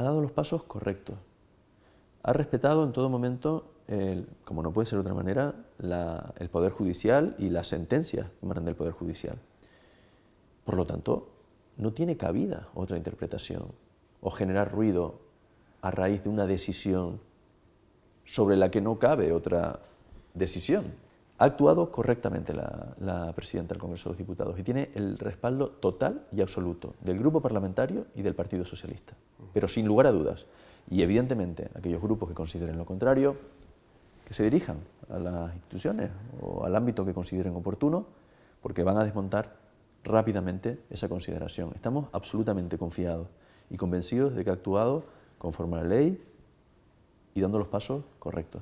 ha dado los pasos correctos. Ha respetado en todo momento, como no puede ser de otra manera, el Poder Judicial y las sentencias que emanan del Poder Judicial. Por lo tanto, no tiene cabida otra interpretación o generar ruido a raíz de una decisión sobre la que no cabe otra decisión. Ha actuado correctamente la, presidenta del Congreso de los Diputados y tiene el respaldo total y absoluto del Grupo Parlamentario y del Partido Socialista, pero sin lugar a dudas. Y evidentemente aquellos grupos que consideren lo contrario, que se dirijan a las instituciones o al ámbito que consideren oportuno, porque van a desmontar rápidamente esa consideración. Estamos absolutamente confiados y convencidos de que ha actuado conforme a la ley y dando los pasos correctos.